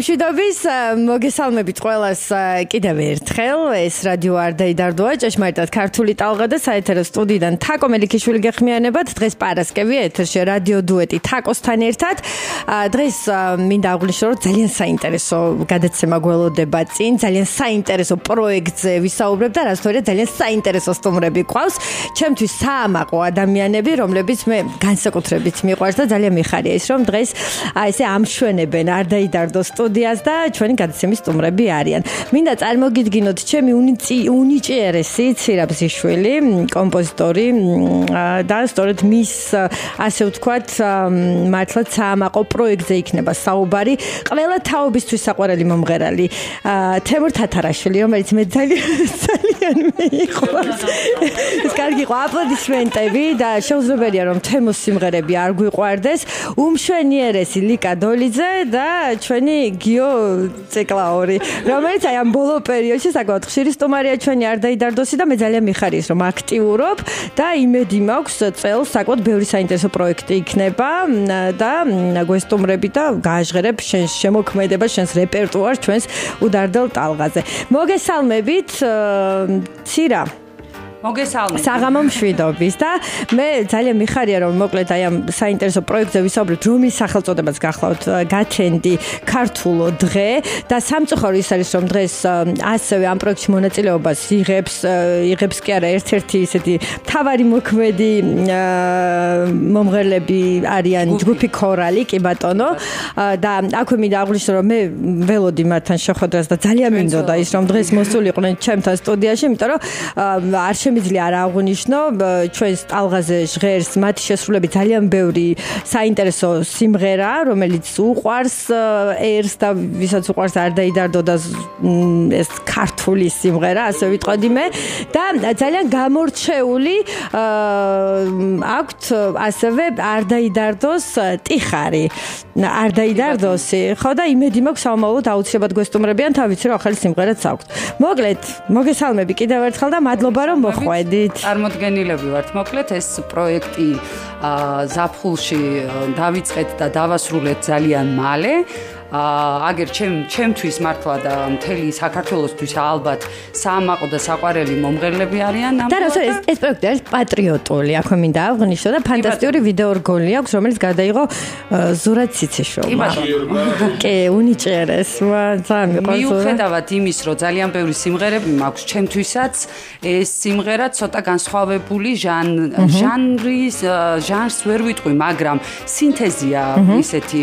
მშვიდობის მოგესალმებით ყველას კიდევ ერთხელ ეს რადიო არდაიდარდოა ჭეშმარიტად ქართული ტალღა და საეთერო სტუდიიდან თაკო მელიქიშვილი გეხმიანებათ. დღეს პარასკევია ეთერში რადიო დუეტი თაკოსთან ერთად. დღეს მინდა აღვნიშნო რომ ძალიან საინტერესო გადაცემა გველოდება წინ ძალიან საინტერესო პროექტზე ვისაუბრებ და რაც თორე ძალიან საინტერესო სტუმრები ყავს. ჩემთვის საამაყო ადამიანები რომლებიც მე განსაკუთრებით მიყვარს და ძალიან მიხარია ის რომ დღეს აი ესე ამშვენებენ არდაიდარდო სტუდიას და ჩვენი გადაცემის სტუმრები არიან. მინდა წარმოგიდგინოთ ჩემი უნიჭიერესი ცირაბზიშვილი, კომპოზიტორი და სწორედ მის ასე ვთქვათ, მართლაც საამაყო პროექტზე იქნება საუბარი. ყველა თაობისთვის საყვარელი მომღერალი. თემურ თათარაშვილი, რომელიც მე ძალიან ძალიან მიყვარს. ეს კარგი ყო აპლოდისმენტები და შეუძლებელია რომ თემოს სიმღერები არ გვიყვარდეს. უმშვენიერესი ლიკა დოლიძე და ჩვენი გიო ციკლაური, რომელიც აი ამ ბოლო პერიოდში საკმაოდ ხშირი სტუმარია ჩვენი არდაიდარდოსი და მე ძალიან მიხარია რომ აქტიურობ და იმედი მაქვს წელს საკმაოდ ბევრი საინტერესო პროექტი იქნება და გვესტუმრები და გააჟღერებ შენ შემოქმედება შენს რეპერტუარს ჩვენს უდარდელ ტალღაზე. მოგესალმებით, ცირა მოგესალმებით. საღამო მშვიდობის და მე ძალიან მიხარია რომ მოკლედ აი ამ საინტერესო პროექტზე ვისაუბრეთ რომის სახელწოდებაც გახლავთ გაჩენდი ქართულო დღე და სამწუხარო ის არის რომ დღეს ასევე ამ პროექტში მონაწილეობას იღებს იღებს კი არა ერთ-ერთი ისეთი თავარი მოქმედი მომღერლები არიან ჯგუფი ქორალი კი ბატონო. და აქვე მინდა აღვნიშნო რომ მე ველოდი მათთან შეხვედრას და ძალიან მინდოდა ის რომ დღეს მოსულიყვნენ ჩემთან სტუდიაში იმიტომ რომ არ შემიძლია არ აღნიშნო ჩვენს ტალღაზე ჟღერს მათი შესრულები ძალიან ბევრი საინტერესო სიმღერა რომელიც უყვარს ერს და ვისაც უყვარს არ დაიდარდო და ეს ქართული სიმღერა ასე ვიტყოდი მე. და ძალიან გამორჩეული აქვთ ასევე არ დაიდარდოს ტიხარი. არ დაიდარდოსი ხო და იმედი მაქვს საომალოდ აუცილებლად გვესტუმრებიან თავით რომ ახალი სიმღერაც აქვთ. მოკლედ მოგესალმები კიდევ ერთხელ და მადლობა რომ მოხვედით. წარმოდგენილები ვართ. მოკლედ ეს პროექტი ზაფხულში დავიწყეთ და დავასრულეთ ძალიან მალე. აგერ ჩემ ჩემთვის მართლა და მთელი საქართველოსთვის ალბათ საამაყო და საყვარელი მომღერლები არიან ამ და როცა ეს ეს პროექტი არის პატრიოტული აქვე მინდა აღნიშნო და ფანტასტიკური ვიდეო რგოლი აქვს რომელიც გადაიღო ზურაც ციციშვილმა კი უნიჭერეს ძალიან მიყვარს მიუხედავად იმის რომ ძალიან ბევრი სიმღერები მაქვს ჩემთვისაც ეს სიმღერა ცოტა განსხვავებული ჟანრის ჟანრს ვერ ვიტყვი მაგრამ სინთეზია ისეთი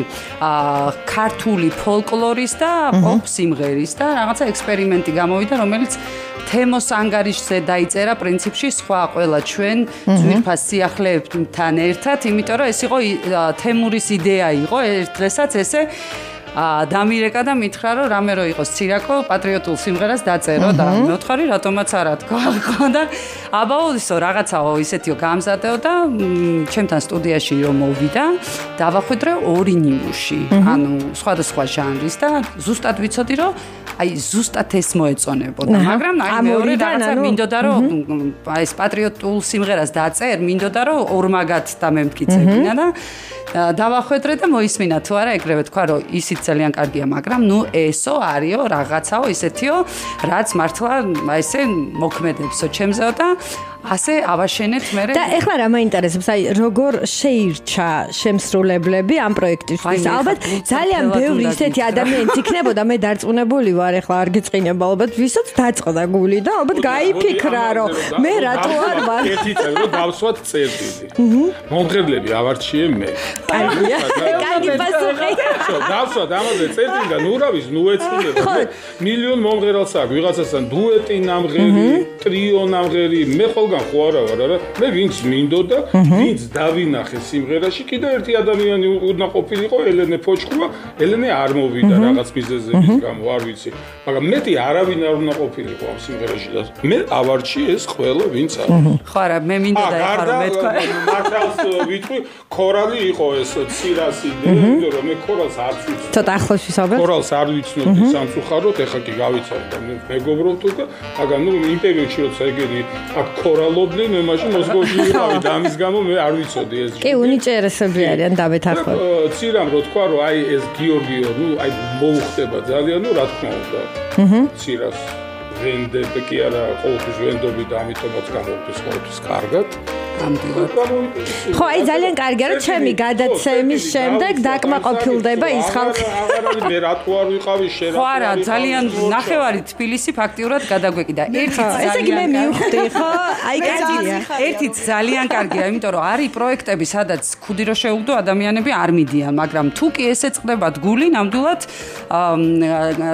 ქართულ სრული ფოლკლორის და პოპ სიმღერის და რაღაცა ექსპერიმენტი გამოვიდა, რომელიც თემოს ანგარიშზე დაიწერა პრინციპში სხვა ყველა ჩვენ ძვირფას სიახლეებთან ერთად, იმიტომ რომ ეს იყო თემურის იდეა იყო ერთ დღესაც ესე დამირეკა და მითხრა რომ რამე რო იყოს ცირაკო პატრიოტულ სიმღერას დაწერო და მეუთხარი რატომაც არა თქვა და აბაულისო რაღაცაო ისეთიო გამზადეო და ჩემთან სტუდიაში რომ მოვიდა დავახვედრე ორი ნიმუში ანუ სხვადასხვა ჟანრის და ზუსტად ვიცოდი რომ აი ზუსტად ეს მოეწონებოდა მაგრამ აი მეორე რაღაცა მინდოდა რომ ეს პატრიოტულ სიმღერას დაწერ მინდოდა რომ ორმაგად და მე მткиცებინა და დავახვედრე და მოისმინა თუ არა ეგრევე თქვა რომ ისიც ძალიან კარგია მაგრამ ნუ ესო არისო რაღაცაო ისეთიო რაც მართლა აი ესე მოქმედებსო ჩემზეო და ასე ავაშენებთ მე და ეხლა რა მაინტერესებს აი როგორ შეირჩა შემსრულებლები ამ პროექტისთვის ალბათ ძალიან ბევრი ისეთი ადამიანიც იქნებოდა მე დარწმუნებული ვარ ეხლა არ გიწყინება ალბათ ვისაც დაწყდა გული და ალბათ გაიფიქრა რომ მე რატო არ ვარ ერთი წელი რომ დავსვათ წერტილი მომღერლები ავარჩიე მე კარგია კარგი პასუხი დავსვათ ამაზე წერტილი და ნურავის ნუ ეცილება მილიონ მომღერალს აქვს ვიღაცასთან დუეტი ნამღერი ტრიო ნამღერი მე ხოლმე ყველგან ხო არა ვარ არა? მე ვინც მინდოდა ვინც დავინახე სიმღერაში კიდე ერთი ადამიანი უნდა ყოფილიყო ელენე ფოჩქუა ელენე არ მოვიდა რაღაც მიზეზების გამო არ ვიცი. მაგრამ მეტი არავინ არ უნდა ყოფილიყო ამ სიმღერაში და მე ავარჩი ეს ყველა ვინც არის ხო არა მე მინდოდა ეხლა რომ მე თქვა მართალს ვიტყვი ქორალი იყო ეს ცირასი იმიტომ რომ მე ქორალს არ ვიცი ცოტა ახლოს ვისაუბრებ? ქორალს არ ვიცნობ სამწუხაროდ ეხა კი გავიცავ და მე მეგობრობ თუ მაგრამ ნუ ინტერვიუში როცა ეგენი აქ ქორ მორალობდნენ მე მაშინ მოსკოვში ვიყავი და ამის გამო მე არ ვიცოდი ეს კი უნიჭერესები არიან დამეთახო ცირამ რო თქვა რომ აი ეს გიორგიო ნუ აი მოუხდება ძალიან ნუ რა თქმა უნდა. აჰა ცირას ვენდებ კი არა ყოველთვის ვენდობი და ამიტომაც გამოვდის ყოველთვის კარგად ამდენად. ხო, აი ძალიან კარგია, რომ ჩემი გადაცემის შემდეგ დაკმაყოფილდება ის ხალხი. მე რა თუ არ ვიყავი შენ რა. ხო არა, ძალიან ნახევარი თბილისი ფაქტიურად გადაგვეკიდა. ერთი ძალიან ესე იგი მე მივხვდი, ხო? აი კარგია. ერთი ძალიან კარგია, იმიტომ რომ არის პროექტები, სადაც ხუდი რო შეუგდო ადამიანები არ მიდიან, მაგრამ თუ კი ესე წდებათ გული, ნამდვილად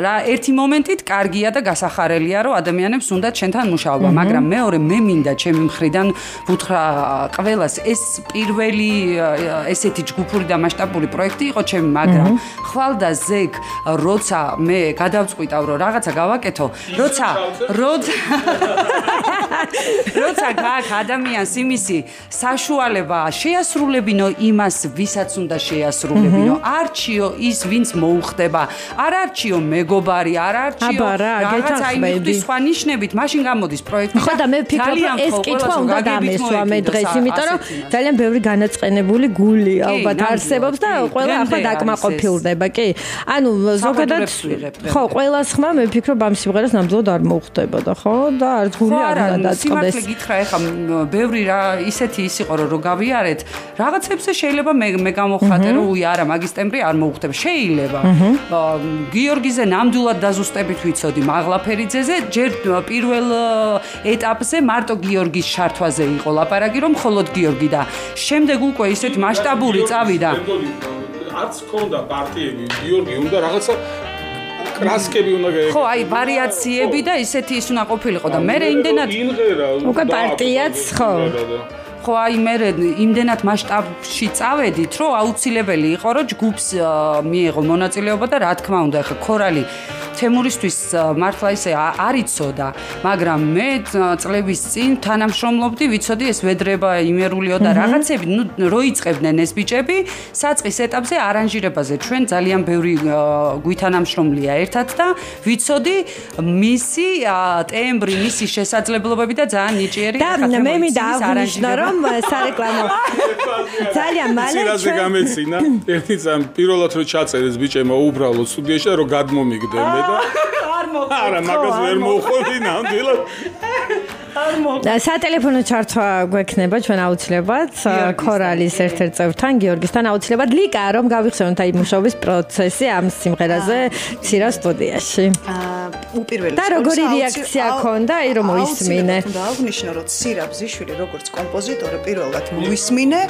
რა ერთი მომენტით კარგია და გასახარელია, რომ ადამიანებს უნდა ჩვენთან მუშაობა, მაგრამ მეორე მე მინდა ჩემი მხრიდან ვუთხრა ყველას ეს პირველი ესეთი ჯგუფური და მასშტაბური პროექტი იყო ჩემი, მაგრამ ხვალ და ზეგ როცა მე გადავწყვიტავ რომ რაღაცა გავაკეთო, როცა როცა როცა გაკ ადამიანს იმისი საშუალება შეასრულებინო იმას, ვისაც უნდა შეასრულებინო, არჩიო ის ვინც მოუხდება, არ არჩიო მეგობარი, არ არჩიო რაღაცა იმის სხვა ნიშნებით, მაშინ გამოდის პროექტი. ხო და მე ვფიქრობ ეს კითხვა უნდა დამესვა მე დღეს, იმიტომ რომ ძალიან ბევრი განაწყენებული გული ალბათ არსებობს და ყველა ახლა დაკმაყოფილდება, კი? ანუ ზოგადად ხო, ყველას ხმა მე ვფიქრობ ამ სიმღერას ნამდვილად არ მოხდება და ხო და არც გული არ უნდა დაწყდეს. სიმართლე გითხრა, ეხა ბევრი რა ისეთი ის იყო რომ გავიარეთ, რაღაცებზე შეიძლება მე მე გამოხატე რომ უი არა, მაგის ტემპრი არ მოხდება. შეიძლება. გიორგიზე ნამდვილად დაზუსტებით ვიცოდი მაღლაფერიძეზე, ჯერ პირველ ეტაპზე მარტო გიორგის შართვაზე იყო ლაპარაკი. კარგი რომ მხოლოდ გიორგი და შემდეგ უკვე ისეთ მასშტაბური წავიდა. არც ქონდა პარტიები. გიორგი უნდა რაღაცა კრასკები უნდა გაიგო ხო აი ვარიაციები და ისეთი ის უნდა ყოფილიყო და მე იმდენად უკვე პარტიაც ხო ხო აი მე იმდენად მასშტაბში წავედით რომ აუცილებელი იყო რომ ჯგუფს მიიღო მონაწილეობა და რა თქმა უნდა ხა ქორალი თემურისთვის მართლა ისე არიცოდა, მაგრამ მე წლების წინ თანამშრომლობდი, ვიცოდი ეს ვედრება იმერულიო და რაღაცები, ნუ როიწებდნენ ეს ბიჭები, საწყის ეტაპზე არანჟირებაზე ჩვენ ძალიან ბევრი გვითანამშრომლია ერთად და ვიცოდი მისი ტემბრი, მისი შესაძლებლობები და ძალიან ნიჭიერი და მე მინდა აღნიშნო რომ სარეკლამო ძალიან მალე ცირაზე გამეცინა ერთი ძამ პირველად რო ჩაწერეს ბიჭებმა უბრალოდ სტუდიაში და რო გადმომიგდე და არ მოხდა. არა, მაგას ვერ მოხდი ნამდვილად. სატელეფონო ჩართვა გვექნება ჩვენ აუცილებლად ქორალის ერთ-ერთ წევრთან გიორგისთან აუცილებლად ლიკა რომ გავიხსენოთ აი მუშაობის პროცესი ამ სიმღერაზე ცირა სტუდიაში. აა უპირველეს და როგორი რეაქცია ქონდა აი რომ მოისმინე? და აღნიშნო რომ ცირა ბზიშვილი როგორც კომპოზიტორი პირველად მოისმინე.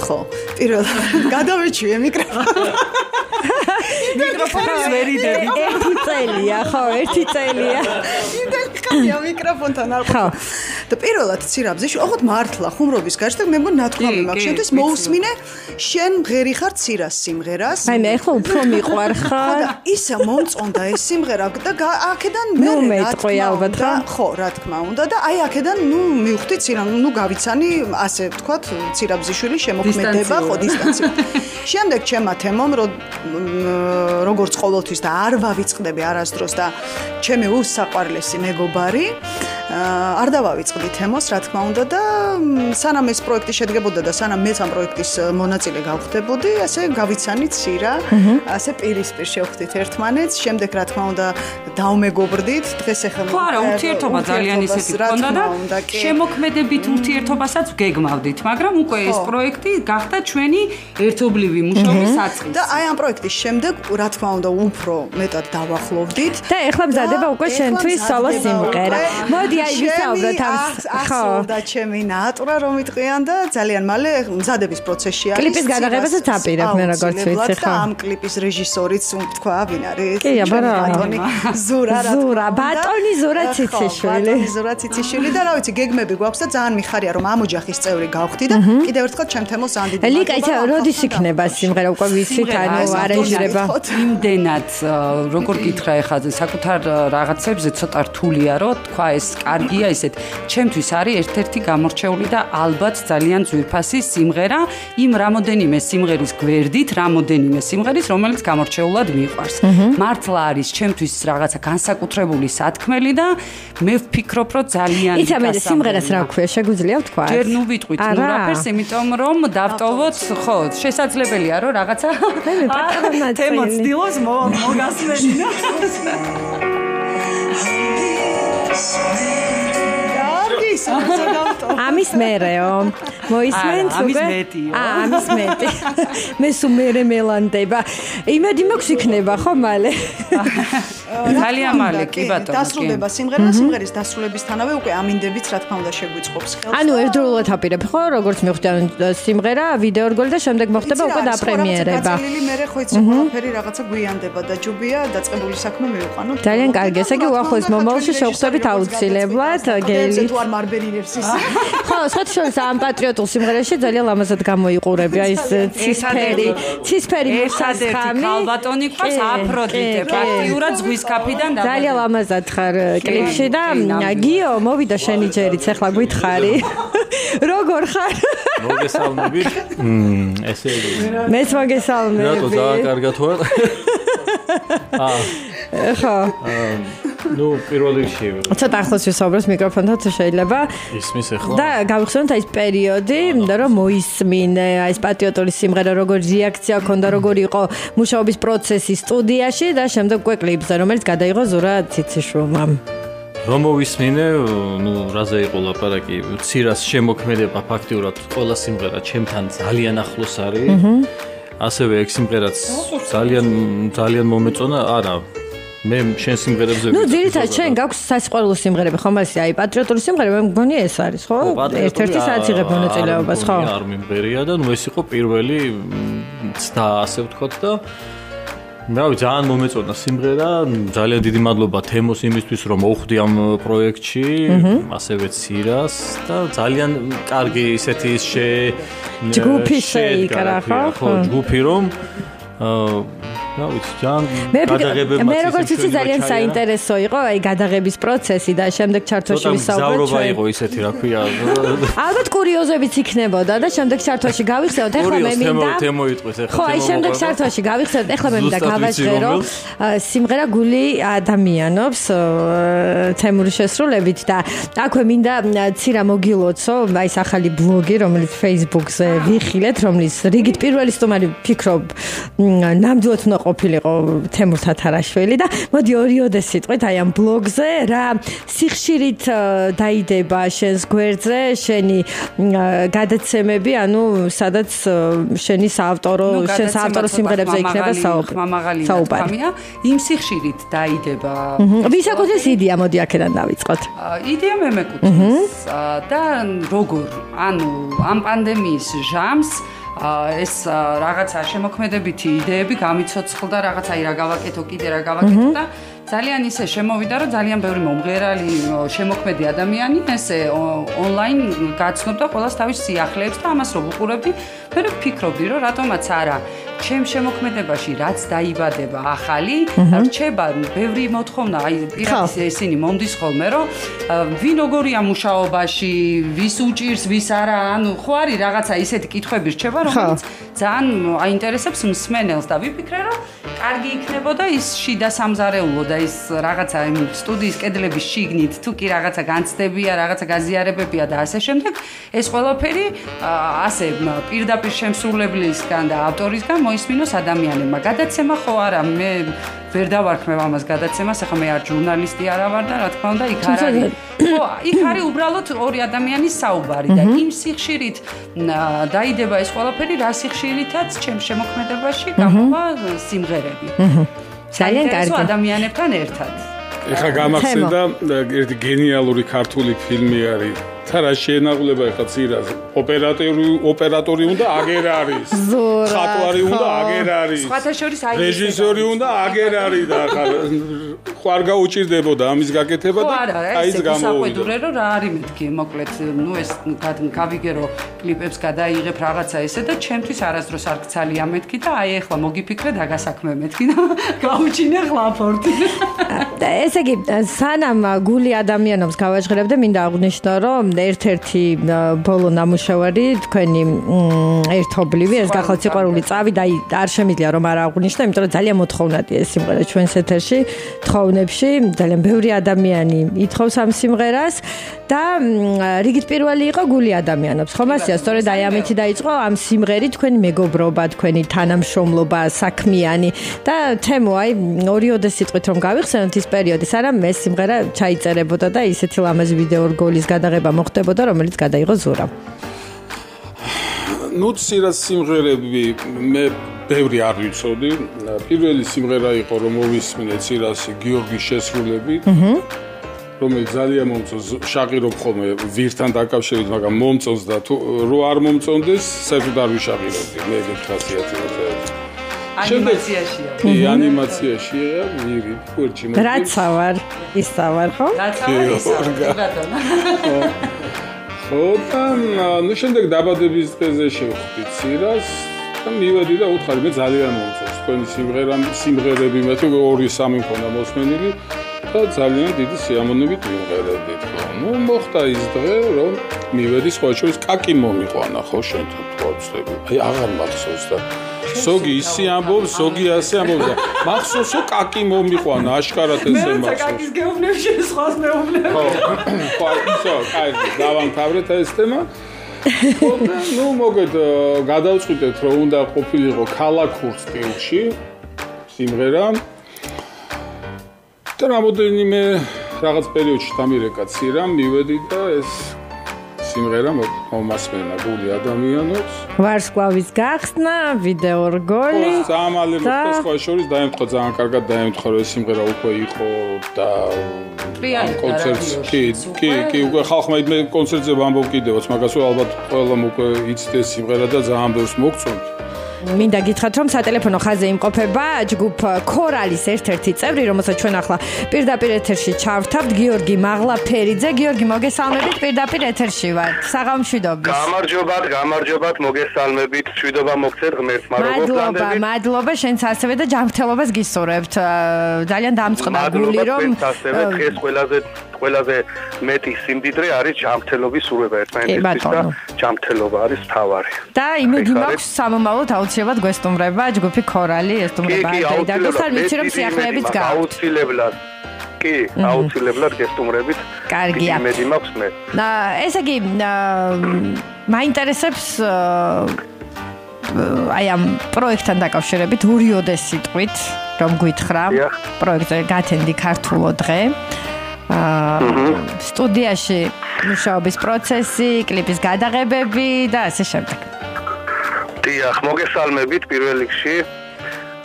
ხო, პირველად გადავეჩვიე მიკროფონი. მიკროფონს ვერ იდები. ერთი წელია, ხო, ერთი წელია. იმდენი ხანია მიკროფონთან არ ხო. და პირველად ცირაბზე, ოღონდ მართლა ხუმრობის გარშე და მე მგონი ნათქვამი მაქვს. შენთვის მოусმინე, შენ ღერი ხარ ცირას სიმღერას. აი მე ხო უფრო მიყვარხარ. და ისა მომწონდა ეს სიმღერა და აქედან მე რა თქმა უნდა, ხო, რა თქმა უნდა და აი აქედან ნუ მივხვდი ცირა, ნუ გავიცანი, ასე ვთქვათ, ცირაბზიშვილი შემოქმედება, ხო, დისტანცია. შემდეგ ჩემმა თემომ რომ როგორც ყოველთვის და არ ვავიწყდები არასდროს და ჩემი უსაყვარლესი მეგობარი არ დავავიწყდი თემოს, რა თქმა უნდა და სანამ ეს პროექტი შედგებოდა და სანამ მეც ამ პროექტის მონაწილე გავხდებოდი, ასე გავიცანით სირა, ასე პირისპირ შევხვდით ერთმანეთს, შემდეგ რა თქმა უნდა დავმეგობრდით, დღეს ახლა ხო არა, ურთიერთობა ძალიან ისეთი ქონდა და შემოქმედებით ურთიერთობასაც გეგმავდით, მაგრამ უკვე ეს პროექტი გახდა ჩვენი ერთობლივი მუშაობის საწყისი. და აი ამ პროექტის შემდეგ რა თქმა უნდა უფრო მეტად დავახლოვდით. და ეხლა მზადება უკვე შენთვის სოლო სიმღერა. მოდი აი ვისაუბროთ ამ ხო და ჩემი ნატრა რომ იტყვიან და ძალიან მალე მზადების პროცესში არის კლიპის გადაღებასაც აპირებ მე როგორც ვიცი ხო? ამ კლიპის რეჟისორიც თქვა ვინ არის? კი აბარა ზურა რა ზურა ბატონი ზურა ციციშვილი. ბატონი ზურა ციციშვილი და რა ვიცი გეგმები გვაქვს და ძალიან მიხარია რომ ამ ოჯახის წევრი გავხდი და კიდევ ერთხელ ჩემ თემოს ანდიდი ლიკა იცი როდის იქნება სიმღერა? უკვე ვიცით ანუ არანჟირება იმდენად როგორ გითხრა ეხლა საკუთარ რაღაცებზე ცოტა რთულია რომ თქვა ეს კარგია ისეთ. ჩემთვის არის ერთ-ერთი გამორჩეული და ალბათ ძალიან ძვირფასი სიმღერა. იმ რამოდენიმე სიმღერის გვერდით, რამოდენიმე სიმღერის, რომელიც გამორჩეულად მიყვარს. მართლა არის ჩემთვის რაღაცა განსაკუთრებული სათქმელი და მე ვფიქრობ, რომ ძალიან იცი მე სიმღერას რა ქვია, შეგვიძლია ვთქვა? ჯერ ნუ ვიტყვით ნუ რაფერს, იმიტომ რომ დავტოვოთ, ხო, შესაძლებელია რომ რაღაცა მე მე პატარა თემო ცდილოს მოგასმენინა. ამის მერეო. მოისმენთ უკვე ამის მეტიო. აა ამის მეტი. მე სულ მერე მელანდება. იმედი მაქვს იქნება ხო მალე? ძალიან მალე კი ბატონო დასრულდება სიმღერა სიმღერის დასრულებისთანავე უკვე ამინდებიც რა თქმა უნდა შეგვიწყობს. ხელს ანუ ერთდროულად აპირებ ხო როგორც მივხვდი სიმღერა ვიდეო რგოლი და შემდეგ მოხდება უკვე დაპრემიერება. მე ხო იცი ყველაფერი რაღაცა გვიანდება და ჯუბია დაწყებული საქმე მივიყვანოთ ძალიან კარგი ესე იგი უახლოეს მომავალში შევხვდებით აუცილებლად გელი თუ არ მარბერინებს ის ხო სხვა შორის ამ პატრიოტულ სიმღერაში ძალიან ლამაზად გამოიყურები აი ეს ცისფერი ცისფერი მოსახამი ქალბატონი ყავს აფროდიტე ფაქტიურად ზღვის კაფიდან და ძალიან ლამაზად ხარ კლიპში და გიო მოვიდა შენი ჯერიც ახლა გითხარი როგორ ხარ? მოგესალმებით. მმ ესე იგი. მეც მოგესალმები. რატო ძალიან კარგად ვარ? აა ხო ნუ პირველ რიგში ცოტა ახლოს ვისაუბროს მიკროფონთან თუ შეიძლება. ისმის ახლა. და გავიხსენოთ აი ეს პერიოდი, იმიტომ რომ მოისმინე აი ეს პატრიოტული სიმღერა როგორი რეაქცია ქონდა, როგორი იყო მუშაობის პროცესი სტუდიაში და შემდეგ უკვე კლიპზე, რომელიც გადაიღო ზურა ციციშვილმა. რომ მოვისმინე, ნუ რაზე იყო ლაპარაკი, ცირას შემოქმედება ფაქტიურად ყველა სიმღერა ჩემთან ძალიან ახლოს არის. აჰა. ასევე ეგ სიმღერაც ძალიან ძალიან მომეწონა, არა, მე შენ სიმღერებზე ვიცი. ნუ ძირითადად შენ გაქვს სასიყვარულო სიმღერები, ხომ ასე? აი პატრიოტული სიმღერები, მე მგონი ეს არის, ხო? ერთ-ერთი სადაც იღებ მონაწილეობას, ხო? არ მიმღერია და ნუ ეს იყო პირველი ცდა, ასე ვთქვათ და მე ძალიან მომეწონა სიმღერა, ძალიან დიდი მადლობა თემოს იმისთვის, რომ მოხვდი ამ პროექტში, ასევე ცირას და ძალიან კარგი ისეთი შე ჯგუფი შეიკრა, ხო? ჯგუფი რომ აა რა ვიცი, ძალიან გადაღებები მე როგორც ვიცი ძალიან საინტერესო იყო აი გადაღების პროცესი და შემდეგ ჩართვაში ვისაუბრეთ. ზავრობა იყო ისეთი, რა ქვია. ალბათ კურიოზებიც იქნებოდა და შემდეგ ჩართვაში გავიხსენოთ, ეხლა მე მინდა. თემო იტყვის ეხლა. ხო, აი შემდეგ ჩართვაში გავიხსენოთ, ეხლა მე მინდა გავაჟღერო სიმღერა გული ადამიანობს თემური შესრულებით და აქვე მინდა ცირა მოგილოცო, აი ეს ახალი ბლოგი, რომელიც Facebook-ზე ვიხილეთ, რომლის რიგით პირველი სტუმარი ფიქრობ ნამდვილად უნდა ყოფილიყო თემურ თათარაშვილი და მოდი ორიოდე სიტყვით აი ამ ბლოგზე რა სიხშირით დაიდება შენს გვერდზე შენი გადაცემები ანუ სადაც შენი საავტორო შენ საავტორო სიმღერებზე იქნება საუბარი. იმ სიხშირით დაიდება ვისაკუთრის იდეა მოდი აქედან დავიწყოთ. იდეა მე მეკუთვნის და როგორ ანუ ამ პანდემიის ჟამს ეს რაღაცა შემოქმედებითი იდეები გამიცოცხლდა რაღაცა აი რა გავაკეთო კიდე რა გავაკეთო და ძალიან ისე შემოვიდა რომ ძალიან ბევრი მომღერალი შემოქმედი ადამიანი ესე ონლაინ გაცნობდა ყოველს თავის სიახლეებს და ამას რო ვუყურებდი მე ვფიქრობდი რომ რატომაც არა ჩემ შემოქმედებაში რაც დაიბადება ახალი რჩება ბევრი მოთხოვნა. აი პირადი ესენი მომდის ხოლმე რომ ვინ როგორია მუშაობაში ვის უჭირს ვის არა ანუ ხო არის რაღაცა ისეთი კითხვები რჩება რომელიც ძალიან აინტერესებს მსმენელს და ვიფიქრე რომ კარგი იქნებოდა ის შიდა სამზარეულო და ის რაღაცა იმ სტუდიის კედლების შიგნით თუ კი რაღაცა განცდებია რაღაცა გაზიარებებია და ასე შემდეგ ეს ყველაფერი ასე პირდაპირ შემსრულებლისგან და ავტორისგან მოისმინოს ადამიანებმა. გადაცემა ხო არა, მე ვერ დავარქმევ ამას გადაცემას, ახლა მე არ ჟურნალისტი არა ვარ და რა თქმა უნდა იქ არ არის. ხო, იქ არის უბრალოდ ორი ადამიანის საუბარი და იმ სიხშირით დაიდება ეს ყველაფერი, რა სიხშირითაც ჩემ შემოქმედებაში გამოვა სიმღერები. ძალიან კარგი ადამიანებთან ერთად. ეხა გამახსენდა ერთი გენიალური ქართული ფილმი არის თა რა შეენაღლება ახლა ცირაზე ოპერატორი ოპერატორი უნდა აგერ არის. ხატვარი უნდა აგერ არის. სხვათა შორის აი რეჟისორი უნდა აგერ არის და ხო არ გაუჭirdებოდა ამის გაკეთება და აი ეს გამოვიდა რომ რა არის მეთქი მოკლედ ნუ ეს გავიგერო კლიპებს გადაიღებ რაღაცა ესე და ჩემთვის არასდროს არ გცალია მეთქი და აი ახლა მოგიფიქრე დაგასაქმე მეთქი და გაუჩინე ხლაფორტი. და ესე იგი სანამ გული ადამიანებს გავაჟღერებდე მინდა აღვნიშნო რომ ერთ-ერთი ბოლო ნამუშევარი თქვენი ერთობლივი ეს გახლავთ სიყვარული წავი და არ შემიძლია რომ არ აღვნიშნო, იმიტომ რომ ძალიან მოთხოვნადია ეს სიმღერა ჩვენს ეთერში, თხოვნებში, ძალიან ბევრი ადამიანი ითხოვს ამ სიმღერას და რიგით პირველი იყო გული ადამიანებს. ხომ ასეა, სწორედ აი ამითი დაიწყო ამ სიმღერით თქვენი მეგობრობა, თქვენი თანამშრომლობა, საქმიანი და თემო აი ორიოდე სიტყვით რომ გავიხსენოთ ის პერიოდი, სანამ ეს სიმღერა ჩაიწერებოდა და ისეთი ლამაზი ვიდეო რგოლის გადაღება მოხდებოდა, რომელიც გადაიღო ზურა. ნუ ცირას სიმღერები მე ბევრი არ ვიცოდი. პირველი სიმღერა იყო რომ მოვისმინე ცირასი გიორგის შესრულებით. აჰა. რომელიც ძალიან მომწონს, შაყირობ ხოლმე ვირთან დაკავშირებით, მაგრამ მომწონს და თუ რო არ მომწონდეს, საერთოდ არ ვიშაყირებდი. მე ეგ ხასიათი მაქვს. ანიმაციაშია. კი, ანიმაციაშია, ვირი, ყურჩი მოდი. რაცა ვარ, ისა ვარ, ხო? რაცა ვარ, ისა. ბატონო. ხო, და ნუ შემდეგ დაბადების დღეზე შევხვდი ცირას და მივედი და უთხარი, მე ძალიან მომწონს თქვენი სიმღერა, სიმღერები, მე თუ ორი სამი მქონდა მოსმენილი. და ძალიან დიდი სიამოვნებით ვიმღერებდით ხო. ნუ მოხდა ის დღე, რომ მივედი სხვა შორის კაკი მომიყვანა ხო შენთან თვალწები. აი აღარ მახსოვს და სოგი ისი ამბობს, სოგი ასე ამბობს და მახსოვს რომ კაკი მომიყვანა აშკარად ესე მახსოვს. მე კაკის გეუბნებში სხვას მეუბნები. ხო, ხო, ისო, აი, დავამთავრეთ ეს თემა. ნუ მოგეთ გადავწყვიტეთ რომ უნდა ყოფილიყო ქალაქურ სტილში სიმღერა და რამოდენიმე რაღაც პერიოდში დამირეკა ცირა, მივედი და ეს სიმღერა მომასმენა გული ადამიანებს. ვარსკვლავის გახსნა, ვიდეო რგოლი. სამალე მოხდა სხვა შორის დაემთხო ძალიან კარგად დაემთხო რომ ეს სიმღერა უკვე იყო და კონცერტს კი კი კი უკვე ხალხმა იდმე კონცერტზე ვამბობ კიდევაც მაგას ალბათ ყველამ უკვე იცდეს სიმღერა და ძალიან ბევრს მოგწონთ. მინდა გითხრათ რომ სატელეფონო ხაზზე იმყოფება ჯგუფ ქორალის ერთ-ერთი წევრი რომელსაც ჩვენ ახლა პირდაპირ ეთერში ჩავრთავთ გიორგი მაღლაფერიძე. გიორგი მოგესალმებით. პირდაპირ ეთერში ვარ საღამშვიდობის. გამარჯობათ გამარჯობათ მოგესალმებით. შვიდობა მოგცეთ ღმერთს მადლობა მადლობა. შენც ასევე და ჯანმრთელობას გისურვებთ. ძალიან დამწყდა გული რომ ასევე დღეს ყველაზე ყველაზე მეტი სიმდიდრე არის ჯანმრთელობის სურვება ერთმანეთისთვის და ჯანმრთელობა არის თავარი და იმედი მაქვს სამომავლოდ აუცილებლად გვესტუმრება ჯგუფი ქორალი ესტუმრება და დოსთან ვიცი რომ სიახლეებიც გაქვთ. აუცილებლად. კი აუცილებლად გესტუმრებით. კარგია. იმედი მაქვს მე. ესე იგი მაინტერესებს აი ამ პროექტთან დაკავშირებით ურიოდეს სიტყვით რომ გითხრა. პროექტზე გათენდი ქართულო დღე აა სტუდიაში მუშაობის პროცესი, კლიპის გადაღებები და ასე შემდეგ. დიახ, მოგესალმებით პირველ რიგში.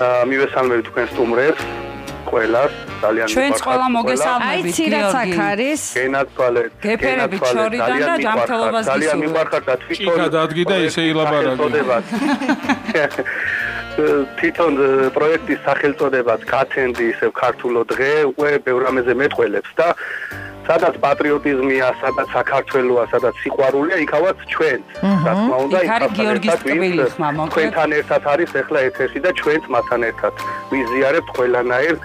მივესალმებით თქვენ სტუმრებს, ყველას, ძალიან მოგესალმებით. ჩვენც ყველა მოგესალმებით, გიორგი. აი, ცირაც აქ არის. გენაცვალეთ. გეფერები ჩორიდან და ჯანმრთელობას გისურვებთ. ძალიან მიყვარხარ და თვითონ ჭიქა დადგი და ისე ილაბარაკე. თვითონ პროექტის სახელწოდებაც გათენდი ისევ ქართულო დღე უკვე ბევრ ამაზე მეტყველებს და სადაც პატრიოტიზმია, სადაც საქართველოა, სადაც სიყვარულია, იქავაც ჩვენ. თქმა უნდა, იქ გიორგის ტკბილი ხმა მოკლედ. ჩვენთან ერთად არის ახლა ეთერში და ჩვენც მასთან ერთად ვიზიარებთ ყველანაირ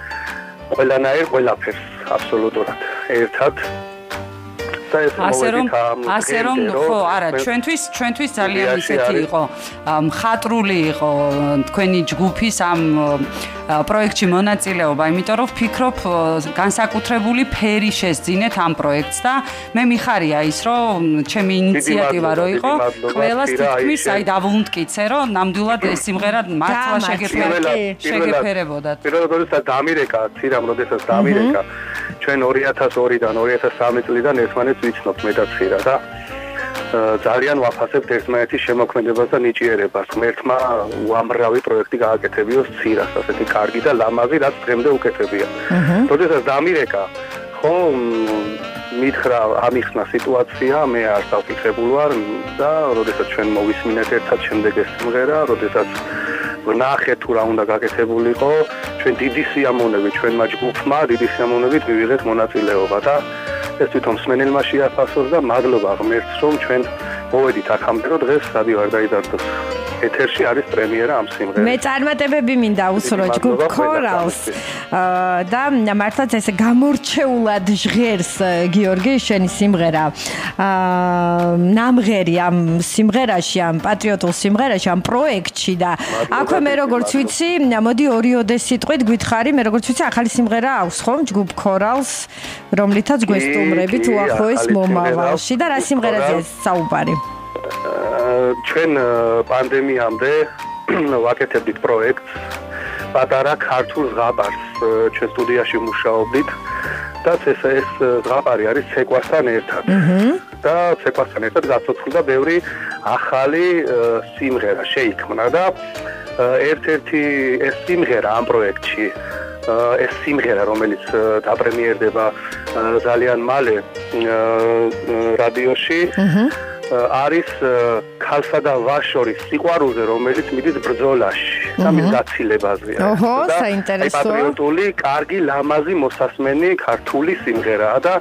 ყველანაირ ყველაფერს აბსოლუტურად. ერთად ასე რომ ასე რომ ხო არა ჩვენთვის ჩვენთვის ძალიან ისეთი იყო მხატრული იყო თქვენი ჯგუფის ამ პროექტში მონაწილეობა იმიტომ რომ ვფიქრობ განსაკუთრებული ფერი შეძინეთ ამ პროექტს და მე მიხარია ის რომ ჩემი ინიციატივა რო იყო ყველას თითქმის აი დავუნტკიცე რომ ნამდვილად ეს სიმღერა მართლა შეგეფერებოდა პირველად როდესაც დამირეკა ცირამ როდესაც დამირეკა ჩვენ 2002-დან 2003 წლიდან ერთმანეთს ვიცნობთ მე და ცირა და ძალიან ვაფასებთ ერთმანეთის შემოქმედებას და ნიჭიერებას. ღმერთმა უამრავი პროექტი გააკეთებიოს ცირას, ასეთი კარგი და ლამაზი, რაც დღემდე უკეთებია. როდესაც დამირეკა, ხო, მითხრა ამიხსნა სიტუაცია, მე არ დავფიქრებულ ვარ და როდესაც ჩვენ მოვისმინეთ ერთად შემდეგ ეს სიმღერა, როდესაც ვნახე თუ რა უნდა გაკეთებულიყო, ჩვენ დიდი სიამოვნებით ჩვენმა ჯგუფმა, დიდი სიამოვნებით მივიღეთ მონაწილეობა და ეს თვითონ სმენელმა შეაფასოს და მადლობა ღმერთს რომ ჩვენ მოვედით აქამდე რომ დღეს რადიო არ დაიდარდოს ეთერში არის პრემიერა ამ სიმღერას. მე წარმატებები მინდა უსრო ჯგუფ Corals. და მართლაც ესე გამორჩეულად ჟღერს გიორგი შენი სიმღერა. აა ნამღერი ამ სიმღერაში, ამ პატრიოტულ სიმღერაში, ამ პროექტში და აქვე მე როგორც ვიცი, მოდი ორიოდე სიტყვით გითხარი, მე როგორც ვიცი, ახალი სიმღერა აქვს ხომ ჯგუფ Corals, რომლითაც გვესტუმრებით უახლოეს მომავალში და რა სიმღერაზეა საუბარი? ჩვენ პანდემიამდე ვაკეთებდით პროექტს. პატარა ქართულ ზღაპარს ჩვენ სტუდიაში მუშაობდით. და ეს ეს ზღაპარი არის ცეკვასთან ერთად. და ცეკვასთან ერთად გაცოცხლდა ბევრი ახალი სიმღერა შეიქმნა და ერთ-ერთი ეს სიმღერა ამ პროექტში ეს სიმღერა რომელიც დაპრემიერდება ძალიან მალე რადიოში არის ქალსა და ვაშორის სიყვარულზე, რომელიც მიდის ბრძოლაში და მის გაცილებაზეა. ოჰო, საინტერესოა. პატრიოტული, კარგი, ლამაზი, მოსასმენი ქართული სიმღერაა და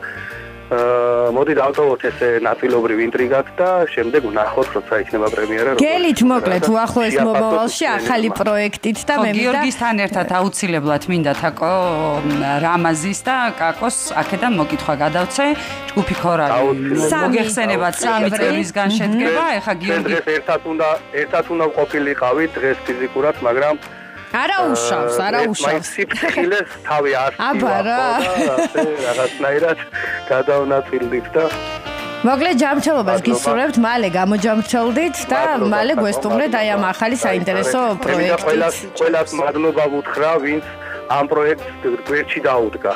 მოდი დავტოვოთ ეს ნაწილობრივ ინტრიგად და შემდეგ ვნახოთ როცა იქნება პრემიერა. გელით მოკლედ უახლოეს მომავალში ახალი პროექტით და მე მინდა გიორგისთან ერთად აუცილებლად მინდა თაკო რამაზის და კაკოს აქედან მოკითხვა გადავცე. ჯგუფი ქორალი. მოგეხსენებათ სამი. წელისგან შედგება, ეხა გიორგი ერთად უნდა ერთად უნდა ყოფილიყავი დღეს ფიზიკურად, მაგრამ არა უშავს, არა უშავს. სიფხილეს თავი არ აბა რა. რაღაცნაირად გადავნაწილდით და მოკლედ ჯამრთელობას გისურვებთ, მალე გამოჯამრთელდით და მალე გვესტუმრეთ აი ამ ახალი საინტერესო პროექტით. ყველას ყველას მადლობა ვუთხრა, ვინც ამ პროექტს გვერდში დაუდგა.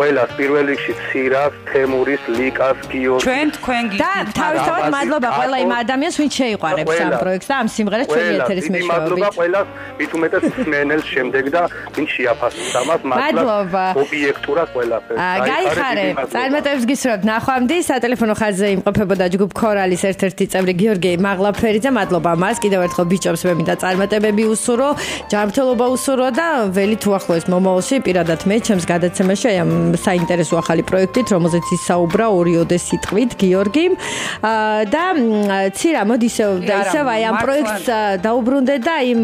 ყველას პირველ რიგში ცირას, თემურის, ლიკას, გიორგის ჩვენ თქვენ გიხდით და თავისთავად მადლობა ყველა იმ ადამიანს ვინც შეიყვარებს ამ პროექტს და ამ სიმღერას ჩვენი ეთერის მეშვეობით. მადლობა ყველას, მით უმეტეს სმენელს შემდეგ და ვინც შეაფასებს ამას მადლობა. ობიექტურად ყველაფერს. გაიხარე, წარმატებებს გისურვებთ. ნახვამდი სატელეფონო ხაზზე იმყოფებოდა ჯგუფ ქორალის ერთ-ერთი წევრი გიორგი მაღლაფერიძე. მადლობა მას. კიდევ ერთხელ ბიჭებს მე მინდა წარმატებები უსურო, ჯანმრთელობა უსურო და ველი თუ ახლოს მომავალში პირადად მე ჩემს გადაცემაში აი ამ საინტერესო ახალი პროექტით, რომელზეც ისაუბრა ორიოდე სიტყვით გიორგი. და ცირა მოდი ისევ და ისევ აი ამ პროექტს დაუბრუნდე და იმ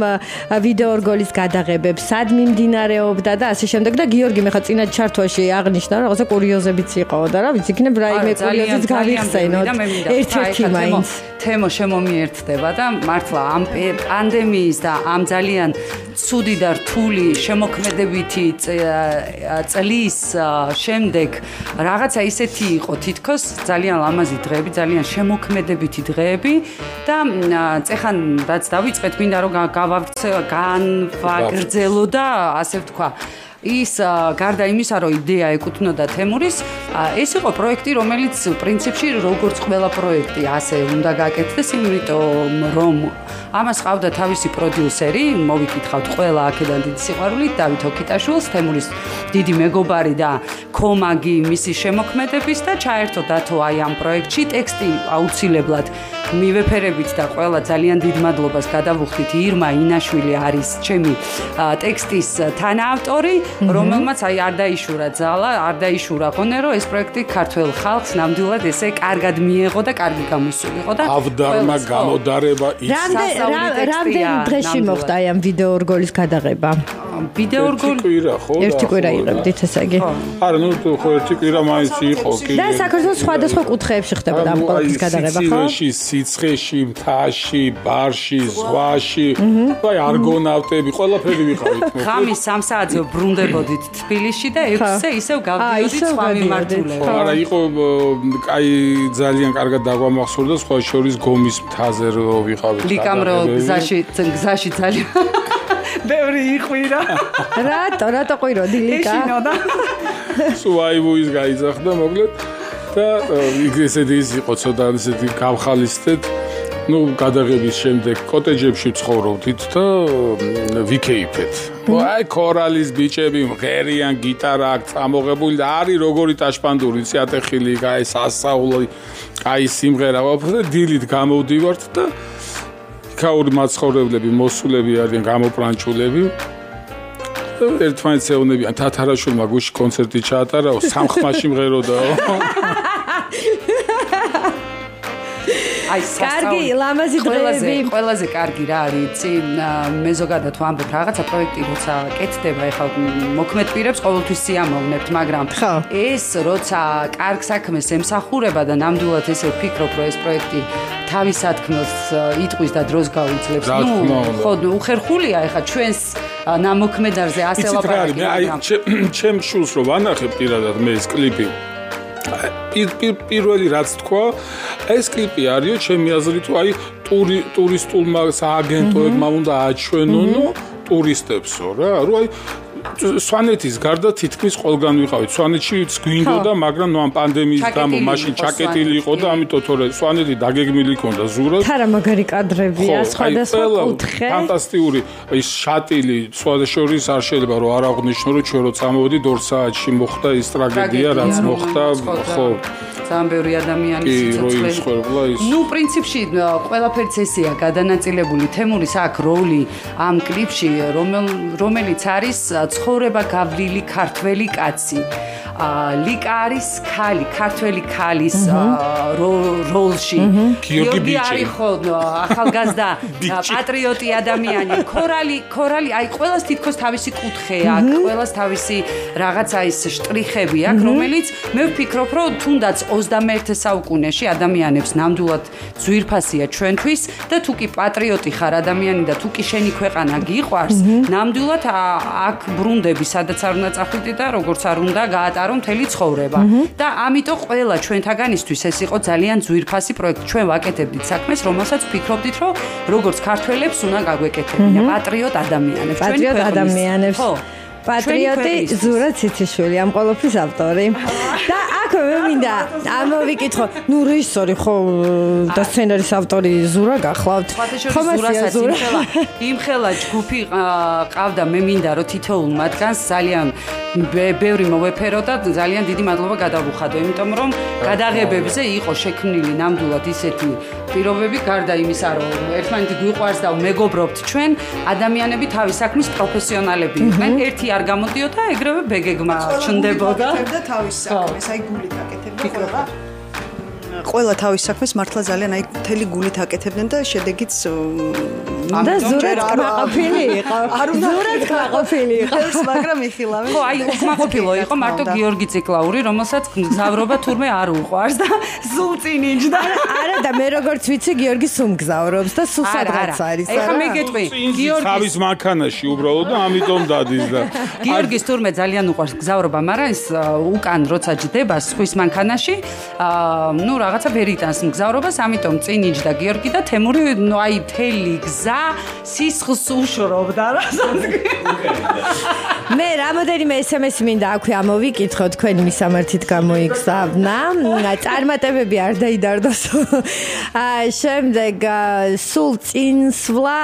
ვიდეო რგოლის გადაღებებს. სად მიმდინარეობდა და ასე შემდეგ. და გიორგი მე ხა წინა ჩართვაში აღნიშნა რომ რაღაცა კურიოზებიც იყო და რა ვიცი იქნებ რაიმე კურიოზიც გავიხსენოთ. ერთ-ერთი მაინც. თემო შემომიერთდება და მართლა ამ პანდემიის და ამ ძალიან ცუდი და რთული შემოქმედებითი წლის შემდეგ რაღაცა ისეთი იყო თითქოს. ძალიან ლამაზი დღეები, ძალიან შემოქმედებითი დღეები და წეხან რაც დავიწყეთ, მინდა რომ გავავრცე, განვაგრძელო და ასე ვთქვა ის გარდა იმისა, რომ იდეა ეკუთვნოდა თემურის, ეს იყო პროექტი, რომელიც პრინციპში როგორც ყველა პროექტი, ასე უნდა გაკეთდეს, იმიტომ რომ ამას ყავდა თავისი პროდიუსერი, მოვიკითხავთ ყველა აქედან დიდი სიყვარულით, დავით ოკიტაშვილს, თემურის დიდი მეგობარი და კომაგი მისი შემოქმედების და ჩაერთო დათო აი ამ პროექტში ტექსტი აუცილებლად მივეფერებით და ყველა ძალიან დიდ მადლობას გადავუხდით ირმა ინაშვილი არის ჩემი ტექსტის თანაავტორი რომელმაც აი არ დაიშურა ძალა არ დაიშურა ღონერო ეს პროექტი ქართულ ხალხს ნამდვილად ესე კარგად მიეღო და კარგი გამოსულიყო და ავდარმა გამოდარება ის რამდენ დღეში მოხდა აი ამ ვიდეო რგოლის გადაღება? ვიდეო რგოლი კვირა ხო ერთი კვირა იღებდით ესე იგი არა ნუ ხო ერთი კვირა მაინც იყო კი და საქართველოს სხვადასხვა კუთხეებში ხდებოდა ამ პროექტის გადაღება ხო სიცხეში, მთაში, ბარში, ზღვაში, აი არგონავტები, ყველაფერი ვიყავით. ხამის 3 საათზე ბრუნდებოდით თბილისში და 6-ზე ისევ გავდიოდით სხვა მიმართულებით. არა, იყო აი ძალიან კარგად დაგვამახსოვრდა სხვა შორის გომის მთაზე რო ვიყავით. ლიკამრო გზაში, გზაში ძალიან ბევრი იყვირა. რატო, რატო ყვიროდი ლიკა? ეშინოდა. სუაიბუის გაიძახდა, მოკლედ. და ისეთი ის იყო ცოტა ისეთი გავხალისდეთ ну გადაღების შემდეგ კოტეჯებში ცხოვრობდით და ვიქეიფეთ. აი ქორალის ბიჭები ღერიან გიტარა აქ წამოღებული და არის როგორი ტაშპანდური ციატეხილი აი სასაული აი სიმღერა ვაფრე დილით გამოვდივართ და ქაური მაცხოვრებლები მოსულები არიან გამოპრანჩულები. ერთმანეთს ეუბნებიან თათარაშვილმა გუში კონცერტი ჩაატარაო სამხმაში მღეროდაო აი კარგი, ლამაზი ყველაზე დღეები. ყველაზე კარგი რა არის იცი მე ზოგადად ვამბობ რაღაცა პროექტი როცა კეთდება ეხლა მოქმედ პირებს ყოველთვის სიამოვნებთ მაგრამ ეს როცა კარგ საქმეს ემსახურება და ნამდვილად ესე ვფიქრობ რომ ეს პროექტი თავის სათქმელს იტყვის და დროს გავიძლებს უნდა. ხო უხერხულია ეხლა ჩვენს ნამოქმედარზე ასე იცით რა არის ლაპარაკი მე აი მაგრამ ჩემ- შულს რო ვანახებ პირადად მე ეს კლიპი პირველი რაც თქვა ეს კლიპი არისო ჩემი აზრით აი ტური ტურისტულმა სააგენტოებმა უნდა აჩვენონო ტურისტებსო რა რო აი სვანეთის გარდა თითქმის ყველგან ვიყავით. სვანეთშიც გვინდოდა, მაგრამ ნუ ამ პანდემიის გამო მაშინ ჩაკეტილი იყო და ამიტომ თორე სვანეთი დაგეგმილი ქონდა ზურად. თარა მაგარი კადრებია, სხვადასხვა კუთხე. ფანტასტიკური ის შატილი სხვა შორის არ შეიძლება რომ არ აღვნიშნო რომ ჩვენ რო წამოვიდით 2 საათში მოხდა ის ტრაგედია რაც მოხდა ხო ძალიან ბევრი ადამიანი კი რო სიცოცხლე იმსხვერპლა ის. ну პრინციპში ა, ყველაფერიც ესეა გადანაწილებული თემურის აქ როლი ამ კლიპში რომელ რომელიც არის ცხოვრება გავლილი ქართველი კაცი ლიკა არის ქალი ქართველი ქალის რო- როლში. გიორგი ბიჭი. არის ხო ახალგაზრდა პატრიოტი ადამიანი. ქორალი ქორალი აი ყველას თითქოს თავისი კუთხე აქვს ყველას თავისი რაღაცა ის შტრიხები აქვს რომელიც მე ვფიქრობ რომ თუნდაც 21 საუკუნეში ადამიანებს ნამდვილად ძვირფასია ჩვენთვის და თუ კი პატრიოტი ხარ ადამიანი და თუ კი შენი ქვეყანა გიყვარს ნამდვილად აქ ბრუნდები სადაც არ უნდა წახვიდე და როგორც არ უნდა გაატარო მთელი ცხოვრება. და ამიტომ ყველა ჩვენთაგანისთვის ეს იყო ძალიან ძვირფასი პროექტი ჩვენ ვაკეთებდით საქმეს რომელსაც ვფიქრობდით რომ როგორც ქართველებს უნდა გაგვეკეთებინა. პატრიოტ ადამიანებს პატრიოტ ადამიანებს. ხო პატრიოტი ზურა ციციშვილი ამ ყოველფრის ავტორი. და აქვე მე მინდა ამოვიკითხო, ნუ რეჟისორი ხო და სცენარის ავტორი ზურა გახლავთ. სხვადასხვა ზურასაც იმხელა იმხელა ჯგუფი ყავდა. მე მინდა რომ თითოეულ მათგანს ძალიან ბე- ბევრი მოვეფერო და ძალიან დიდი მადლობა გადავუხადო. იმიტომ რომ გადაღებებზე იყო შექმნილი ნამდვილად ისეთი პირობები გარდა იმისა რომ ერთმანეთი გვიყვარს და მეგობრობთ ჩვენ ადამიანები თავის საქმის პროფესიონალები იყვნენ. ერთი არ გამოდიოდა ეგრევე ბეგეგმა ჩნდებოდა. და თავის საქმეს, აი გულით აკეთებდა ყველა. ყველა თავის საქმეს მართლა ძალიან აი მთელი გულით აკეთებდნენ და შედეგიც და არ- კმაყოფილი იყო. არ უნდა ზურა კმაყოფილი იყო. მაგრამ იხილავენ. ხო, აი უკმაყოფილო იყო მარტო გიორგი ციკლაური, რომელსაც გზავრობა თურმე არ უყვარს და სულ წინ იჯდა. არა და მე როგორც ვიცი გიორგი სულ მგზავრობს და სულ სადღაც არის. ეხა არა? მე გეტყვი, გიორგი თავის მანქანაში უბრალოდ და ამიტომ დადის და გიორგის თურმე ძალიან უყვარს გზავრობა, მაგრამ ეს ა, უკან როცა ჯდება სხვის მანქანაში, აა ნუ რაღაცა ვერიტანს მგზავრობას, ამიტომ წინ იჯდა გიორგი და თემური ნუ აი თელი გზა სისხლს უშრობდა რა მე რამოდენიმე SMS მინდა აქვე ამოვიკითხო თქვენი მისამართით გამოიგზავნა. წარმატებები არ დაიდარდოს. აა შემდეგ სულ წინსვლა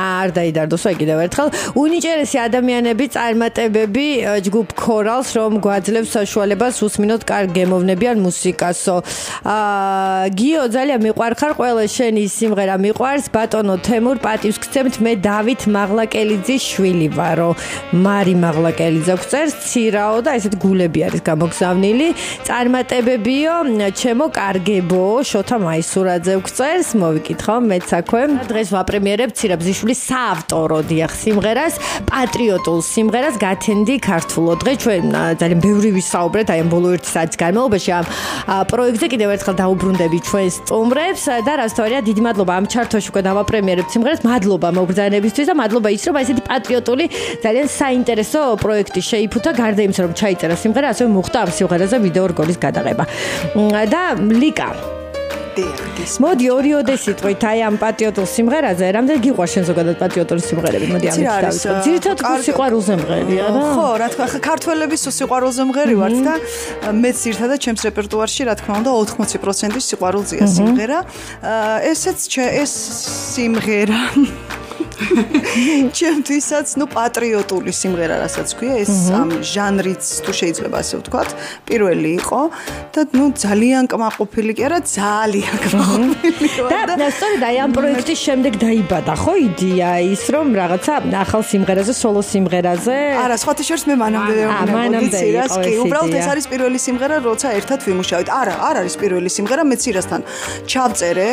არ დაიდარდოს, აი კიდევ ერთხელ. უნიჭერესი ადამიანები წარმატებები ჯგუფ ქორალს რომ გვაძლევს საშუალებას უსმინოთ კარგ გემოვნებიან მუსიკასო. აა გიო ძალიან მიყვარხარ ყველა შენი სიმღერა მიყვარს. ბატონო თემურ პატივს გცემთ. მე დავით მაღლაკელიძის შვილი ვარო. მარი მაღლაკელიძე გწერს ცირაო და ესეთ გულები არის გამოგზავნილი. წარმატებებიო ჩემო კარგებო შოთა მაისურაძე გწერს მოვიკითხო მეც აქვე დღეს ვაპრემიერებ ცირაბზიშვილის საავტორო დიახ სიმღერას პატრიოტულ სიმღერას. გათენდი ქართულო დღე. ჩვენ ძალიან ბევრი ვისაუბრეთ აი ამ ბოლო ერთი საათის განმავლობაში ამ პროექტზე. კიდევ ერთხელ დაუბრუნდები ჩვენს სტუმრებს ა, და რასთვარია დიდი მადლობა ამ ჩარტოში უკვე დავაპრემიერებთ სიმღერას მადლობა მოგზაურებისთვის და მადლობა ის რომ ესეთი პატრიოტული ძალიან საინტერესო პროექტი შეიფუთა. გარდა იმისა რომ ჩაიწერა სიმღერა ასევე მოხდა ამ სიმღერაზე ვიდეო რგოლის გადაღება. და ლიკა მოდი ორიოდე სიტყვით აი ამ პატრიოტულ სიმღერაზე რამდენი გიყვარს შენ ზოგადად პატრიოტული სიმღერები მოდი ამით დავიწყოთ ძირითადად კარგი- სიყვარულზე მღერია რა. ხო, რა თქმა უნდა, ქართველების სიყვარულზე მღერი ვართ და მეც ერთადად ჩემს რეპერტუარში, რა თქმა უნდა, 80% სიყვარულზეა სიმღერა. ესეც ეს სიმღერა ჩემთვისაც, ну, პატრიოტული სიმღერა, რასაც ქვია, ეს ამ ჟანრიც თუ შეიძლება ასე ვთქვათ, პირველი იყო და ну, ძალიან კმაყოფილი კი არა, ძალიან კმაყოფილი. და სწორედ აი ამ პროექტის შემდეგ დაიბადა ხო იდეა ის რომ რაღაცა ახალ სიმღერაზე, სოლო სიმღერაზე? არა, სხვათა შორის მე მანამდე მანამდე ცირას კი, უბრალოდ ეს არის პირველი სიმღერა, როცა ერთად ვიმუშავეთ. არა, არ არის პირველი სიმღერა, მე ცირასთან ჩავწერე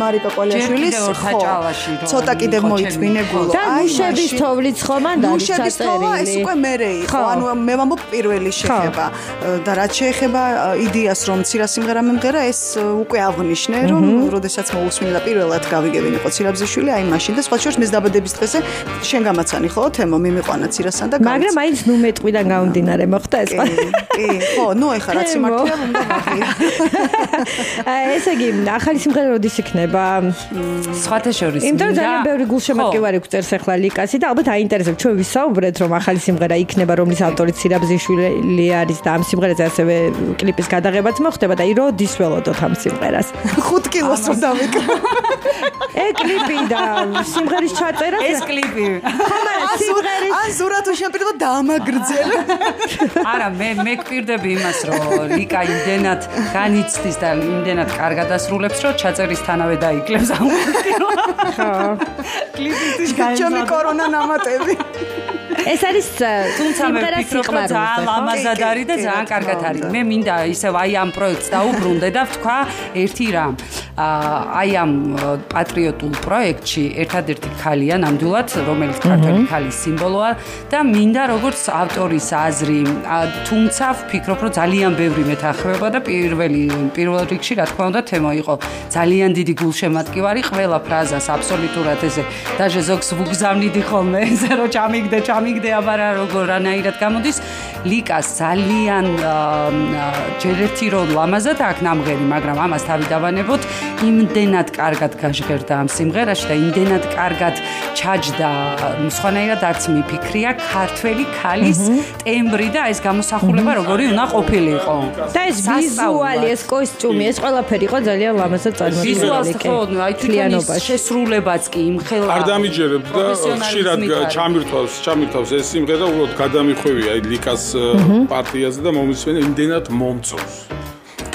მარიკა კვალიაშვილის ხო. ცოტა კიდევ მოითმინებულო. და მუშების თოვლიც ხო მან დაწერილი. მუშების თოვა ეს უკვე მერე იყო. ანუ მე ვამბობ პირველი შეხება. და რაც შეეხება იდეას რომ ცირა სიმღერა მემღერა ეს უკვე აღნიშნე რომ როდესაც მოусმინა პირველად გავიგებინ იყო ცირაბზიშვილი აი მაშინ და სხვა შორის მე დაბადების დღეზე შენ გამაცანი ხო თემო მიმიყვანა ცირასთან და მაგრამ მაინც ნუ მეტყვიდან გამომდინარე მოხდა ეს? კი ხო ნუ ეხა რაც იმართია უნდა ვაღია. ესე იგი ახალი სიმღერა როდის იქნება? სხვათა შორის იმიტომ რომ ძალიან ბევრი გულშემატკივარი გვწერს ახლა ლიკასი და ალბათ აინტერესებს. ჩვენ ვისაუბრეთ რომ ახალი სიმღერა იქნება რომლის ავტორი ცირაბზიშვილი არის და ამ სიმღერაზე ასევე კლიპის გადაღებაც მოხდება და აი როდის ველოდოთ ამ სიმღერას. 5 კილოს რომ დავიკრა ე კლიპი და სიმღერის ჩაწერა ეს კლიპი. სიმღერის ან ზურათო შემპირდა დაამაგრძელე არა მე მე გვპირდები იმას რომ ლიკა იმდენად განიცდის და იმდენად კარგად ასრულებს რომ ჩაწერისთანავე დაიკლებს ამ კლიპს ხო კლიპის ჩემი კორონა ნამატები ეს არის თუმცა მე ვფიქრობ რომ ძალიან ლამაზად არის და ძალიან კარგად არის. მე მინდა ისევ აი ამ პროექტს დაუბრუნდე და ვთქვა ერთი რამ. აი ამ პატრიოტულ პროექტში ერთადერთი ხალია ნამდვილად, რომელიც ქართული ხალის სიმბოლოა და მინდა როგორც ავტორის აზრი, თუმცა ვფიქრობ რომ ძალიან ბევრი მეთანხმება და პირველი პირველ რიგში რა თქმა უნდა თემა იყო ძალიან დიდი გულშემატკივარი ყველა ფრაზას აბსოლუტურად ესე დაჟე ზოგს ვუგზავნიდი ხოლმე ესე რომ ჩამიგდე ჩამიგდე მიგდე აბარა როგორ რანაირად გამოდის? ლიკას ძალიან ჯერ ერთი რო ლამაზად აქ ნამღერი მაგრამ ამას თავი დავანებოთ. იმდენად კარგად გაჟღერდა ამ სიმღერაში და იმდენად კარგად ჩაჯდა. სხვანაირად არც მიფიქრია ქართველი ქალის ტემბრი და ეს გამოსახულება როგორი უნდა ყოფილიყო? და ეს ვიზუალი ეს კოსტიუმი ეს ყველაფერი იყო ძალიან ლამაზად წარმოდგენილი ვიზუალს ხო აი თვითონობაში შესრულებაც კი იმხელა არ დამიჯერებ და ხშირად ჩამირთვავს ჩამირთვავს გავს ეს სიმღერა უბრალოდ გადამიხვევია აი ლიკას პარტიაზე და მომისმენ იმდენად მომწონს.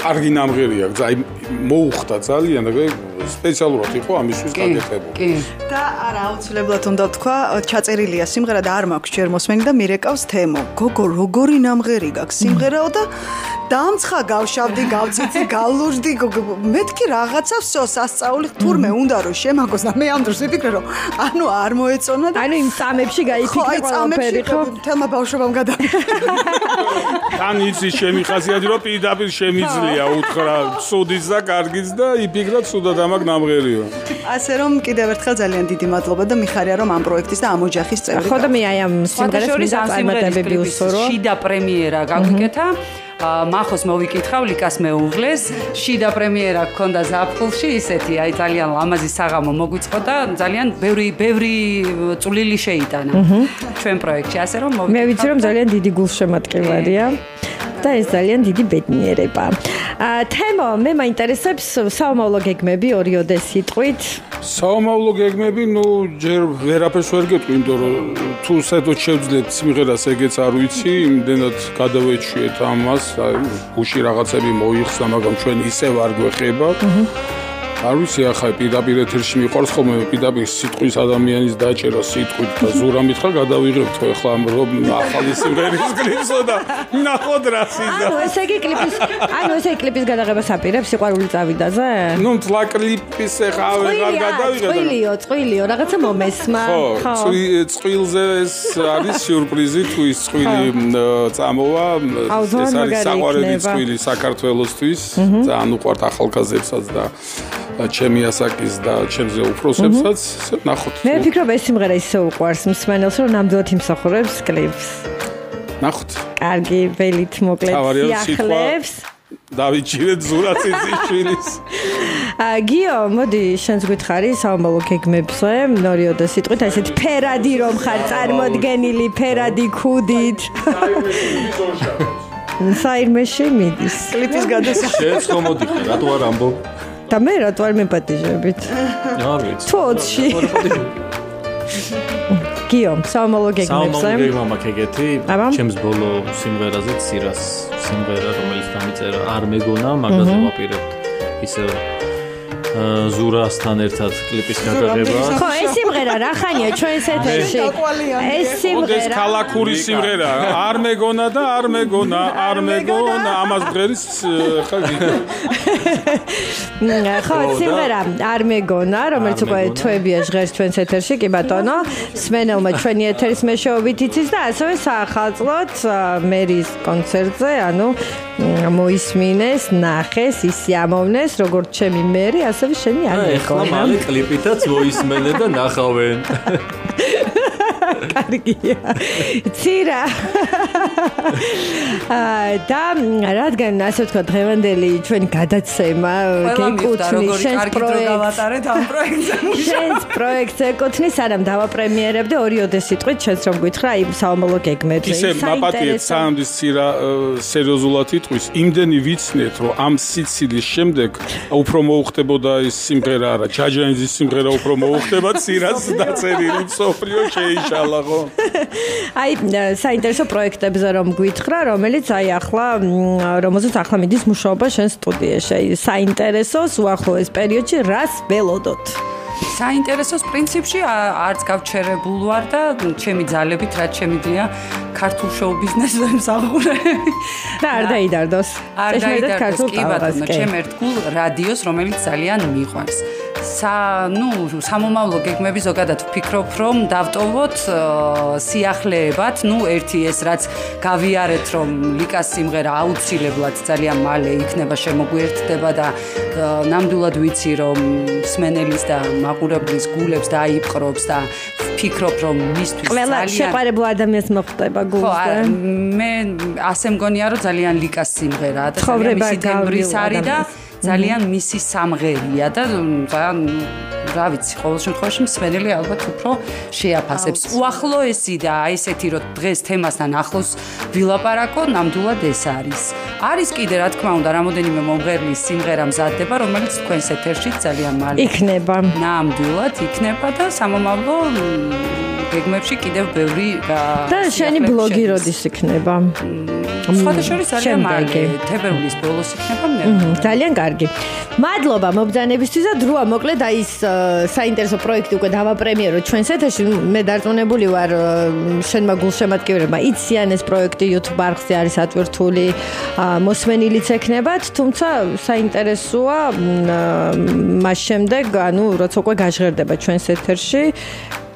კარგი ნამღერია, აი მოუხდა ძალიან და სპეციალურად იყო ამისთვის გაკეთებული. კი. და არა აუცილებლად უნდა თქვა, ჩაწერილია სიმღერა და არ მაქვს ჯერ მოსმენი და მირეკავს თემო. გოგო, როგორი ნამღერი გაქვს სიმღერაო და დამცხა გავშავდი, გავწიცი, გალურჯდი, მეთქი რაღაცა всё სასწაული თურმე უნდა რომ შემაგოს და მე ამ დროს ვიფიქრე რომ ანუ არ მოეწონა და ანუ იმ წამებში გაიფიქრე ყველაფერი ხო? თელმა ბავშვობამ გადავიდა. თან იცი შემი ხასიათი რომ პირდაპირ შემიძლია უთხრა სუდის და კარგის და იფიქრა სუდად ამაგ ნამღერიო. ასე რომ კიდევ ერთხელ ძალიან დიდი მადლობა და მიხარია რომ ამ პროექტის და ამ ოჯახის წევრი. ხო და მე აი ამ სიმღერას მინდა წარმატებები უსურო. შიდა პრემიერა გაგვიკეთა. მახოს მოვიკითხავ ლიკას მეუღლეს. შიდა პრემიერა გქონდა ზაფხულში ისეთი აი ძალიან ლამაზი საღამო მოგვიწყო და ძალიან ბევრი ბევრი წვლილი შეიტანა ჩვენ პროექტში. ასე რომ მე ვიცი რომ ძალიან დიდი გულშემატკივარია და ეს ძალიან დიდი ბედნიერება. აა თემო, მე მაინტერესებს საომავლო გეგმები ორიოდე სიტყვით. საომავლო გეგმები, ну, ჯერ ვერაფერს ვერ გეტყვი, იმიტომ რომ თუ საერთოდ შევძლებ სიმღერას ეგეც არ ვიცი, იმდენად გადავეჩვიეთ ამას, აი, გუში რაღაცები მოიხსნა, მაგრამ ჩვენ ისევ არ გვეხება. აჰა. არ ვიცი ახლა პირდაპირ ეთერში მიყვარს ხოლმე პირდაპირ სიტყვის ადამიანის დაჭერა სიტყვით და ზურა მითხა გადავიღებთ ხო ახლა რომ ახალი სიმღერის კლიპსო და ნახოთ რა სიზა ანუ ესე იგი კლიპის ანუ ესე კლიპის გადაღებას აპირებს სიყვარული წავიდაზე ნუ თლა კლიპის ახლა აღარ გადავიღებ წვილიო წვილიო რაღაცა მომესმა. ხო წვილზე ეს არის სიურპრიზი თუ ის წვილი წამოვა? ეს არის საყვარელი წვილი საქართველოსთვის ძალიან უყვართ ახალგაზრდებსაც და ჩემი ასაკის და ჩემზე უფროსებსაც ნახოთ. მე ვფიქრობ ეს სიმღერა ისე უყვარს მსმენელს რომ ნამდვილად იმსახურებს კლიპს. ნახოთ. კარგი, ველით მოკლედ სიახლებს. დავიჭირეთ ზურაციციშვილის. აა გიო, მოდი შენს გითხარი საომალო გეგმებზე, ნორიოდა სიტყვით, ასეთ ფერადი რომ ხარ წარმოდგენილი ფერადი ქუდით. საერთმეში მიდის. კლიპის გადასახადი. შენ ხომ მოდი, რატო არ ამბობ? და მე რატო არ მეპატიჟებით? არ ვიცი. თოთში. გიო, საომალო გეგმებზე. საომალო გეგმა მაქვს ეგეთი. ჩემს ბოლო სიმღერაზე ცირას სიმღერა, რომელიც დამიწერა, არ მეგონა, მაგაზე ვაპირებთ ისე ზურასთან ერთად კლიპის გადაღება. ხო, ეს სიმღერა რა ხანია ჩვენს ეთერში? ეს ეს სიმღერა. ქალაქური სიმღერა. არ მეგონა და არ მეგონა არ მეგონა. ამას ღერის ხა ხო, სიმღერა არ მეგონა, რომელიც უკვე თვეებია ჟღერს ჩვენს ეთერში, კი ბატონო. სმენელმა ჩვენი ეთერის მეშვეობით იცის და ასევე საახალწლოდ ა, მერის კონცერტზე, ანუ მოისმინეს, ნახეს, ისიამოვნეს, როგორც ჩემი მერი, ასევე შენი არ ეხლა მეგონა. მალე კლიპითაც მოისმენე და ნახავენ. კარგია. ცირა. და რადგან ასე ვთქვა დღევანდელი ჩვენი გადაცემა გეკუთვნის შენს პროექტს ამ პროექტზე. შენს პროექტს ეკუთვნის სანამ დავაპრემიერებდე ორიოდე სიტყვით შენს რომ გითხრა იმ საომალო გეგმებზე ისე მაპატიეთ სანამ ცირა სერიოზულად იტყვის იმდენი ვიცნეთ რომ ამ სიცილის შემდეგ უფრო მოუხდებოდა ის სიმღერა არა ჯაჯანიზის სიმღერა უფრო მოუხდება ცირას დაწერილი სოფლიო შეიშალა ხო აი საინტერესო პროექტებზე რომ გითხრა რომელიც აი ახლა მ, რომელზეც ახლა მიდის მუშაობა შენ სტუდიაში. აი საინტერესოს უახლოეს პერიოდში რას ველოდოთ საინტერესოს პრინციპში არც გავჩერებულ ვარ და ჩემი ძალებით რაც შემიძლია ქართულ შოუ ბიზნესზე მსახურე. და არ დაიდარდოს არ დაიდარდოს კი ბატონო, ჩემ ერთგულ რადიოს, რომელიც ძალიან მიყვარს. სა, ნუ, სამომავლო გეგმები ზოგადად ვფიქრობ, რომ დავტოვოთ სიახლეებად, ნუ ერთი ეს რაც გავიარეთ, რომ ლიკას სიმღერა აუცილებლად ძალიან მალე იქნება შემოგვიერთდება და ნამდვილად ვიცი, რომ სმენელის და მაყურებლის გულებს დაიპყრობს და ვფიქრობ, რომ მისთვის ყველა ძალიან შეყარებულ ადამიანს მოხდება ხო, გულზე არა, მე ასე მგონია, რომ ძალიან ლიკას სიმღერაა და ძალიან ცხოვრება მისი გავლილ არის და ძალიან მისი სამღერია და ძალიან რა ვიცი, ყოველ შემთხვევაში მსმენელი ალბათ უფრო შეაფასებს. უახლოესი და აი ესეთი რომ დღეს თემასთან ახლოს ვილაპარაკო, ნამდვილად ეს არის. არის კიდე რა თქმა უნდა, რამოდენიმე მომღერლის სიმღერა მზადდება, რომელიც თქვენს ეთერში ძალიან მალე იქნება ნამდვილად იქნება და სამომავლო გეგმებში კიდევ ბევრი და შენი ბლოგი როდის იქნება სხვადასხვა ძალიან შემდეგი. თებერვლის ბოლოს იქნება მე ძალიან კარგი. მადლობა მობძანებისთვის და დროა მოკლედ აი ეს საინტერესო პროექტი უკვე დავაპრემიერო ჩვენს ეთერში. მე დარწმუნებული ვარ შენმა გულშემატკივრებმა იციან ეს პროექტი YouTube არხზე არის ატვირთული, მოსმენილიც ექნებათ, თუმცა საინტერესოა მას შემდეგ, ანუ როცა უკვე გაჟღერდება ჩვენს ეთერში,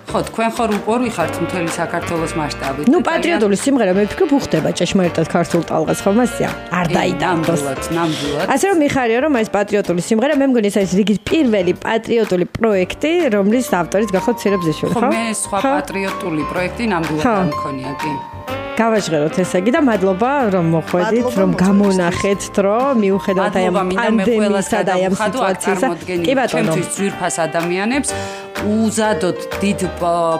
ხო თქვენ ხო რუპორი ხართ მთელი საქართველოს მასშტაბით. ну პატრიოტული სიმღერა მე ვფიქრობ უხდება ჭეშმარიტად ქართულ ტალღას ხო მასია არ ნამდვილად ნამდვილად. ასე რომ მიხარია რომ ეს პატრიოტული სიმღერა მე მგონი ეს არის რიგით პირველი პატრიოტული პროექტი რომლის ავტორიც გახოთ ცირებზეშვილი ხო ხო? მე სხვა პატრიოტული პროექტი ნამდვილად არ მქონია კი. გავაჟღეროთ ესე იგი და მადლობა რომ მოხვედით რომ გამონახეთ დრო მიუხედავად აი ამ პანდემიისა და აი ამ სიტუაციისა კი ბატონო. ჩემთვის ძვირფას ადამიანებს უზადოდ დიდ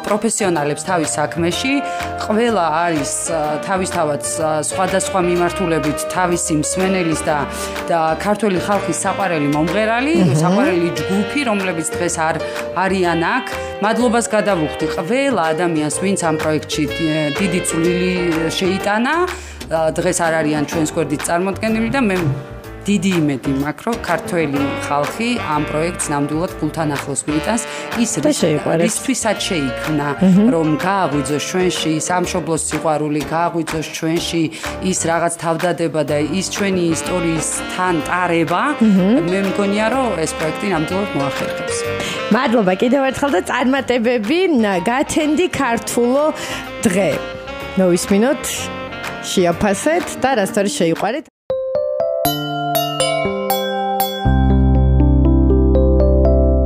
პროფესიონალებს თავის საქმეში. ყველა არის თავისთავად სხვადასხვა მიმართულებით თავისი მსმენელის და და ქართველი ხალხის საყვარელი მომღერალი საყვარელი ჯგუფი რომლებიც დღეს არ არიან აქ. მადლობას გადავუხდი. ყველა ადამიანს ვინც ამ პროექტში დი- დიდი წვლილი შეიტანა დღეს არ არიან ჩვენს გვერდით წარმოდგენილი და მე დიდი იმედი მაქვს, რომ ქართველი ხალხი ამ პროექტს ნამდვილად გულთან ახლოს მიიტანს. ის რისთვისაც შეიქმნა, რომ გააღვიძოს ჩვენში სამშობლოს სიყვარული, გააღვიძოს ჩვენში ის რაღაც თავდადება და ის ჩვენი ისტორიის თან ტარება. მე მგონია, რომ ეს პროექტი ნამდვილად მოახერხებს. მადლობა კიდევ ერთხელ და წარმატებები გათენდი ქართულო დღე მოვისმინოთ შეაფასეთ და რასთვარი შეიყვარეთ